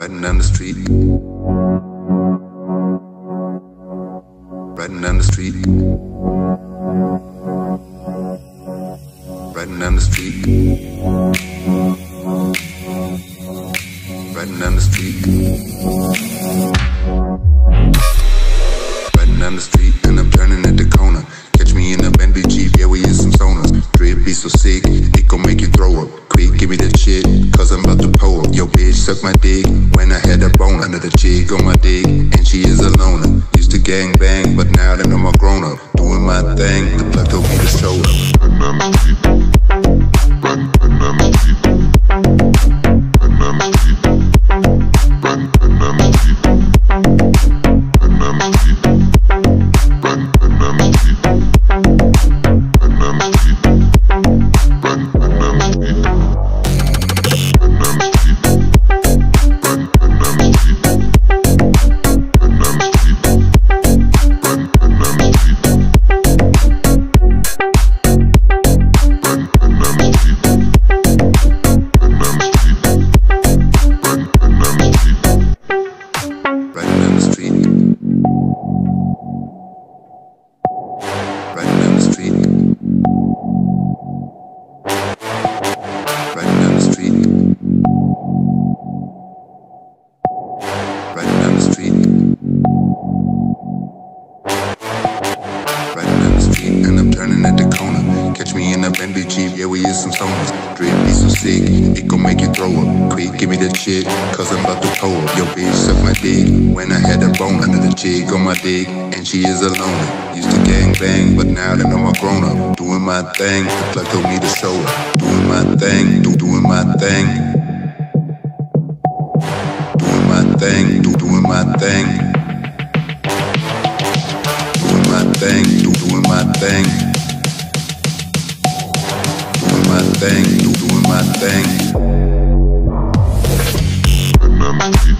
Riding down the street. Riding down the street. Riding down the street. Riding down the street. Riding down the street and I'm turning at the corner. Catch me in a Bentley Jeep, yeah, we use some sonars. Drip be so sick, it gon' make you throw up. Give me the shit, cause I'm about to pull up. Yo, bitch, suck my dick when I had a bone under the chick on my dick, and she is a loner. Used to gang bang, but now that I'm a grown up, doing my thing, the up. Riding the street. Me Jeep, yeah, we use some songs. Drip be so sick, it gon' make you throw up. Quick, give me that shit, cause I'm about to pull up. Yo, bitch, suck my dick when I had a bone under the chick on my dick, and she is alone. Used to gang bang, but now that I'm a grown up, doing my thing, the plug told me to show up. Doing my thing, do doing my thing. Doing my thing, do doing my thing. Thing, do doing my thing. The street.